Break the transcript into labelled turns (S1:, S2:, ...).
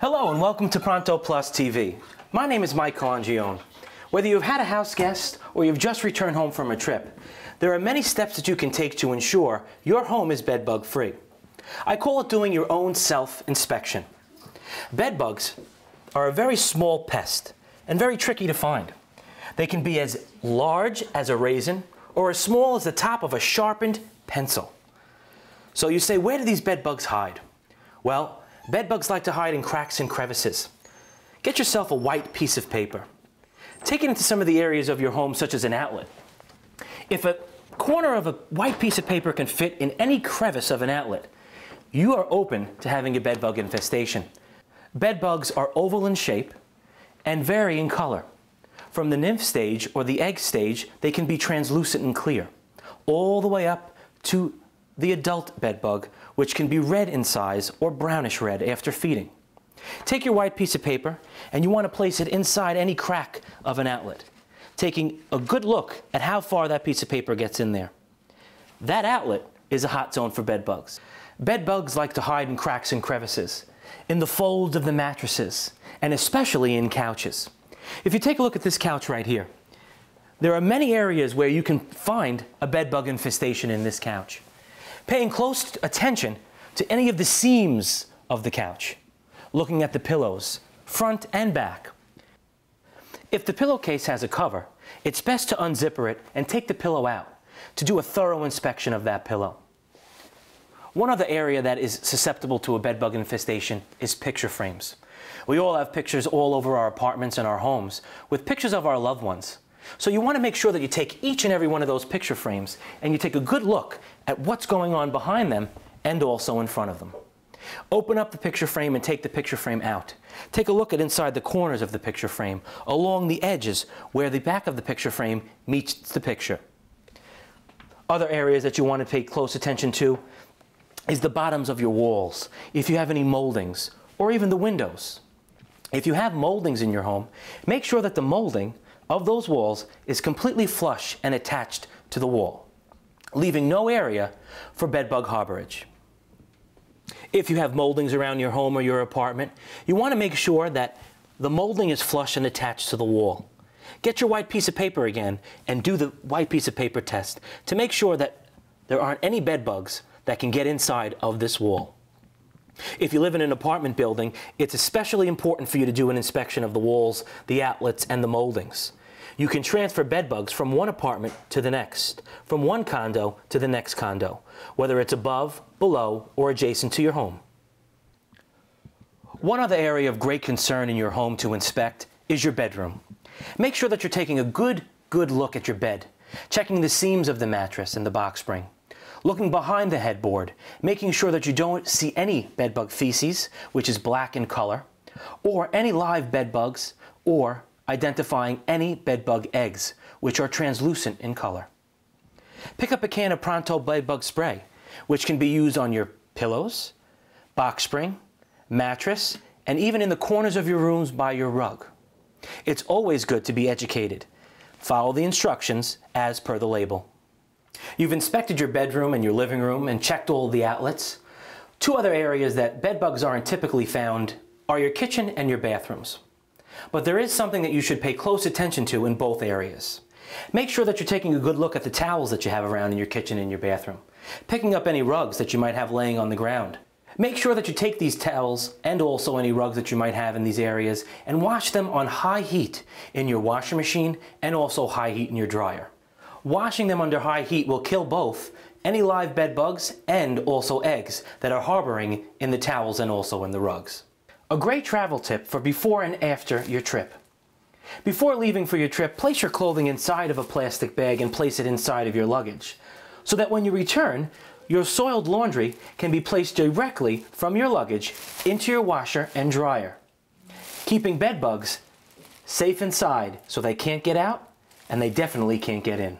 S1: Hello and welcome to Pronto Plus TV. My name is Mike Colongione. Whether you've had a house guest or you've just returned home from a trip, there are many steps that you can take to ensure your home is bedbug free. I call it doing your own self-inspection. Bedbugs are a very small pest and very tricky to find. They can be as large as a raisin or as small as the top of a sharpened pencil. So you say, where do these bedbugs hide? Well, bedbugs like to hide in cracks and crevices. Get yourself a white piece of paper. Take it into some of the areas of your home, such as an outlet. If a corner of a white piece of paper can fit in any crevice of an outlet, you are open to having a bedbug infestation. Bedbugs are oval in shape and vary in color. From the nymph stage or the egg stage, they can be translucent and clear, all the way up to the adult bedbug, which can be red in size or brownish red after feeding. Take your white piece of paper and you want to place it inside any crack of an outlet, taking a good look at how far that piece of paper gets in there. That outlet is a hot zone for bedbugs. Bedbugs like to hide in cracks and crevices, in the folds of the mattresses, and especially in couches. If you take a look at this couch right here, there are many areas where you can find a bedbug infestation in this couch. Paying close attention to any of the seams of the couch, looking at the pillows, front and back. If the pillowcase has a cover, it's best to unzipper it and take the pillow out to do a thorough inspection of that pillow. One other area that is susceptible to a bedbug infestation is picture frames. We all have pictures all over our apartments and our homes with pictures of our loved ones. So you want to make sure that you take each and every one of those picture frames and you take a good look at what's going on behind them and also in front of them. Open up the picture frame and take the picture frame out. Take a look at inside the corners of the picture frame, along the edges where the back of the picture frame meets the picture. Other areas that you want to pay close attention to is the bottoms of your walls, if you have any moldings, or even the windows. If you have moldings in your home, make sure that the molding of those walls is completely flush and attached to the wall, leaving no area for bedbug harborage. If you have moldings around your home or your apartment, you want to make sure that the molding is flush and attached to the wall. Get your white piece of paper again and do the white piece of paper test to make sure that there aren't any bedbugs that can get inside of this wall. If you live in an apartment building, it's especially important for you to do an inspection of the walls, the outlets, and the moldings. You can transfer bed bugs from one apartment to the next, from one condo to the next condo, whether it's above, below, or adjacent to your home. One other area of great concern in your home to inspect is your bedroom. Make sure that you're taking a good, good look at your bed, checking the seams of the mattress and the box spring looking behind the headboard, making sure that you don't see any bedbug feces, which is black in color, or any live bedbugs, or identifying any bedbug eggs, which are translucent in color. Pick up a can of Pronto bedbug spray, which can be used on your pillows, box spring, mattress, and even in the corners of your rooms by your rug. It's always good to be educated. Follow the instructions as per the label. You've inspected your bedroom and your living room and checked all the outlets. Two other areas that bed bugs aren't typically found are your kitchen and your bathrooms. But there is something that you should pay close attention to in both areas. Make sure that you're taking a good look at the towels that you have around in your kitchen and your bathroom, picking up any rugs that you might have laying on the ground. Make sure that you take these towels and also any rugs that you might have in these areas and wash them on high heat in your washer machine and also high heat in your dryer. Washing them under high heat will kill both any live bed bugs and also eggs that are harboring in the towels and also in the rugs. A great travel tip for before and after your trip. Before leaving for your trip, place your clothing inside of a plastic bag and place it inside of your luggage, so that when you return, your soiled laundry can be placed directly from your luggage into your washer and dryer, keeping bed bugs safe inside so they can't get out and they definitely can't get in.